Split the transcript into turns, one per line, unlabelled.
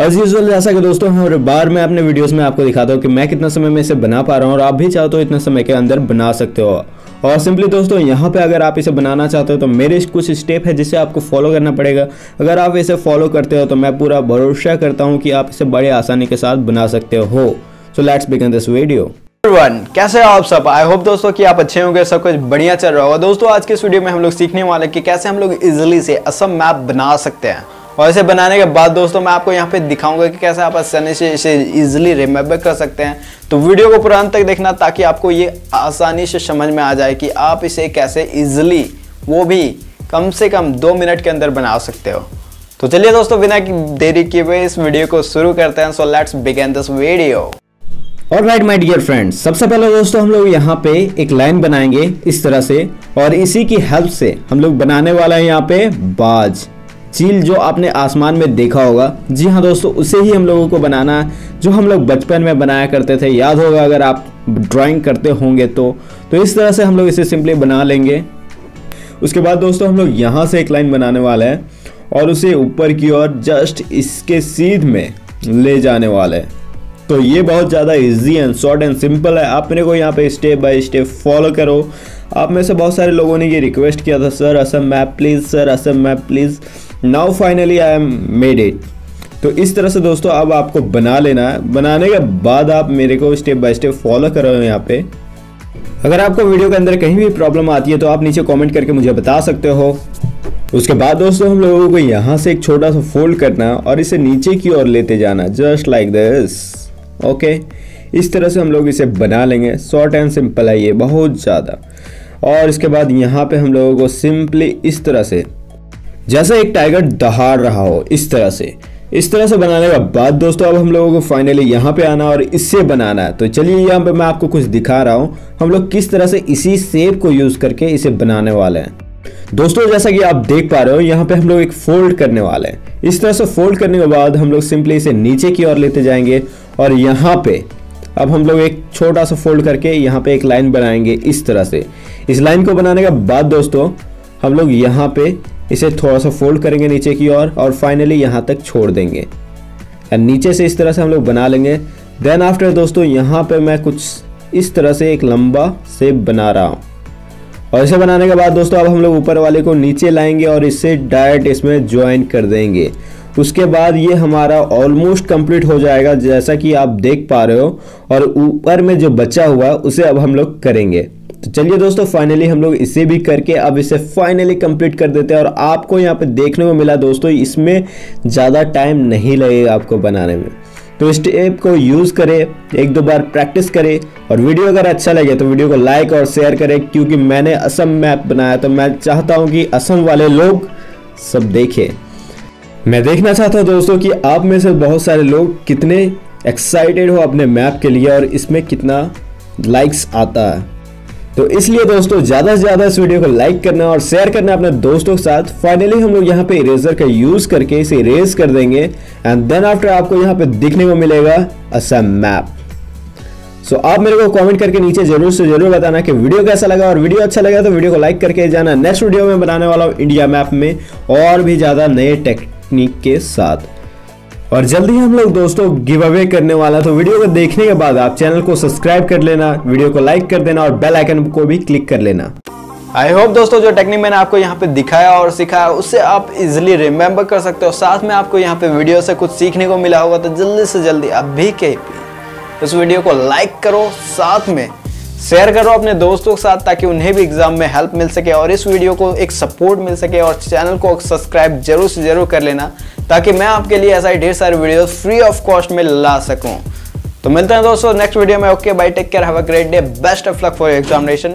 As usual जैसा कि दोस्तों, हर बार मैं अपने वीडियोस में आपको दिखाता हूँ कि मैं कितना समय में इसे बना पा रहा हूँ और आप भी चाहते हो इतने समय के अंदर बना सकते हो। और सिंपली दोस्तों, यहाँ पे अगर आप इसे बनाना चाहते हो तो मेरे कुछ स्टेप है जिसे आपको फॉलो करना पड़ेगा। अगर आप इसे फॉलो करते हो तो मैं पूरा भरोसा करता हूँ कि आप इसे बड़े आसानी के साथ बना सकते हो। So let's begin this video
one कैसे हो आप सब? आई होप दोस्तों कि आप अच्छे होंगे, सब कुछ बढ़िया चल रहा होगा। दोस्तों, आज के इस वीडियो में हम लोग सीखने वाले कि कैसे हम लोग इजिली से असम मैप बना सकते हैं। और इसे बनाने के बाद दोस्तों मैं आपको यहाँ पे दिखाऊँगा कि कैसे आप आसानी से इसे इजीली रिमेम्बर कर सकते हैं। तो वीडियो को पूरा अंत तक देखना ताकि आपको ये आसानी से समझ में आ जाए कि आप इसे कैसे इजीली वो भी कम से कम दो मिनट के अंदर बना सकते हो। तो चलिए दोस्तों, बिना देरी किए हुए इस वीडियो को शुरू करते हैं। So let's begin this video
और राइट माई डियर फ्रेंड्स सबसे पहले दोस्तों हम लोग यहाँ पे एक लाइन बनाएँगे इस तरह से, और इसी की हेल्प से हम लोग बनाने वाला है यहाँ पे बाज। चील जो आपने आसमान में देखा होगा। जी हाँ दोस्तों, उसे ही हम लोगों को बनाना है जो हम लोग बचपन में बनाया करते थे। याद होगा, अगर आप ड्राइंग करते होंगे तो। तो इस तरह से हम लोग इसे सिंपली बना लेंगे। उसके बाद दोस्तों, हम लोग यहाँ से एक लाइन बनाने वाला है और उसे ऊपर की ओर जस्ट इसके सीध में ले जाने वाले हैं। तो ये बहुत ज़्यादा easy and short and simple है। आप मेरे को यहाँ पे स्टेप बाय स्टेप फॉलो करो। आप में से बहुत सारे लोगों ने ये रिक्वेस्ट किया था sir Assam map please sir Assam map please now finally I am made it तो इस तरह से दोस्तों अब आपको बना लेना है। बनाने के बाद आप मेरे को स्टेप बाय स्टेप फॉलो कर रहे हो यहाँ पे। अगर आपको वीडियो के अंदर कहीं भी प्रॉब्लम आती है तो आप नीचे कमेंट करके मुझे बता सकते हो। उसके बाद दोस्तों हम लोगों को यहाँ से एक छोटा सा फोल्ड करना और इसे नीचे की ओर लेते जाना जस्ट लाइक दिस ओके इस तरह से हम लोग इसे बना लेंगे। शॉर्ट एंड सिंपल है ये, बहुत ज़्यादा। और इसके बाद यहाँ पे हम लोगों को सिंपली इस तरह से जैसे एक टाइगर दहाड़ रहा हो, इस तरह से। इस तरह से बनाने के बाद दोस्तों, अब हम लोगों को फाइनली यहाँ पे आना और इससे बनाना है। तो चलिए, यहाँ पे मैं आपको कुछ दिखा रहा हूँ। हम लोग किस तरह से इसी सेप को यूज़ करके इसे बनाने वाले हैं। दोस्तों, जैसा कि आप देख पा रहे हो, यहाँ पे हम लोग एक फोल्ड करने वाले हैं। इस तरह से फोल्ड करने के बाद हम लोग सिंपली इसे नीचे की ओर लेते जाएँगे और यहाँ पे अब हम लोग एक छोटा सा फोल्ड करके यहाँ पे एक लाइन बनाएँगे इस तरह से। इस लाइन को बनाने के बाद दोस्तों, हम लोग यहाँ पे इसे थोड़ा सा फोल्ड करेंगे नीचे की ओर और, और फाइनली यहाँ तक छोड़ देंगे। एंड नीचे से इस तरह से हम लोग बना लेंगे। देन आफ्टर दोस्तों यहाँ पे मैं कुछ इस तरह से एक लंबा सेप बना रहा हूँ। और इसे बनाने के बाद दोस्तों अब हम लोग ऊपर वाले को नीचे लाएँगे और इसे डायरेक्ट इसमें ज्वाइन कर देंगे। उसके बाद ये हमारा ऑलमोस्ट कंप्लीट हो जाएगा जैसा कि आप देख पा रहे हो। और ऊपर में जो बचा हुआ है उसे अब हम लोग करेंगे। तो चलिए दोस्तों फाइनली हम लोग इसे भी करके अब इसे फाइनली कंप्लीट कर देते हैं और आपको यहाँ पे देखने को मिला दोस्तों, इसमें ज़्यादा टाइम नहीं लगेगा आपको बनाने में। तो इस टेप को यूज़ करें, एक दो बार प्रैक्टिस करें और वीडियो अगर अच्छा लगे तो वीडियो को लाइक और शेयर करें क्योंकि मैंने असम मैप बनाया तो मैं चाहता हूँ कि असम वाले लोग सब देखें। मैं देखना चाहता हूँ दोस्तों कि आप में से बहुत सारे लोग कितने एक्साइटेड हो अपने मैप के लिए और इसमें कितना लाइक्स आता है। तो इसलिए दोस्तों, ज़्यादा से ज़्यादा इस वीडियो को लाइक करना और शेयर करना अपने दोस्तों के साथ। फाइनली हम लोग यहाँ पे इरेजर का यूज़ करके इसे इरेज कर देंगे। एंड देन आफ्टर आपको यहाँ पे दिखने को मिलेगा असम मैप सो आप मेरे को कमेंट करके नीचे ज़रूर से ज़रूर बताना कि वीडियो कैसा लगा। और वीडियो अच्छा लगा तो वीडियो को लाइक करके जाना। नेक्स्ट वीडियो में बनाने वाला हूँ इंडिया मैप में और भी ज़्यादा नए टेक्निक के साथ। और जल्दी हम लोग दोस्तों गिव अवे करने वाला तो वीडियो को देखने के बाद आप चैनल को सब्सक्राइब कर लेना, वीडियो को लाइक कर देना और बेल आइकन को भी क्लिक कर लेना।
आई होप दोस्तों जो टेक्निक मैंने आपको यहाँ पे दिखाया और सिखाया, उससे आप इजिली रिमेम्बर कर सकते हो। साथ में आपको यहाँ पे वीडियो से कुछ सीखने को मिला होगा तो जल्दी से जल्दी अभी के इस वीडियो को लाइक करो, साथ में शेयर करो अपने दोस्तों के साथ, ताकि उन्हें भी एग्ज़ाम में हेल्प मिल सके और इस वीडियो को एक सपोर्ट मिल सके और चैनल को सब्सक्राइब ज़रूर से ज़रूर कर लेना। ताकि मैं आपके लिए ऐसा ही ढेर सारे वीडियो फ्री ऑफ़ कॉस्ट में ला सकूँ। तो मिलते हैं दोस्तों नेक्स्ट वीडियो में। Okay bye take care have a great day best of luck for examination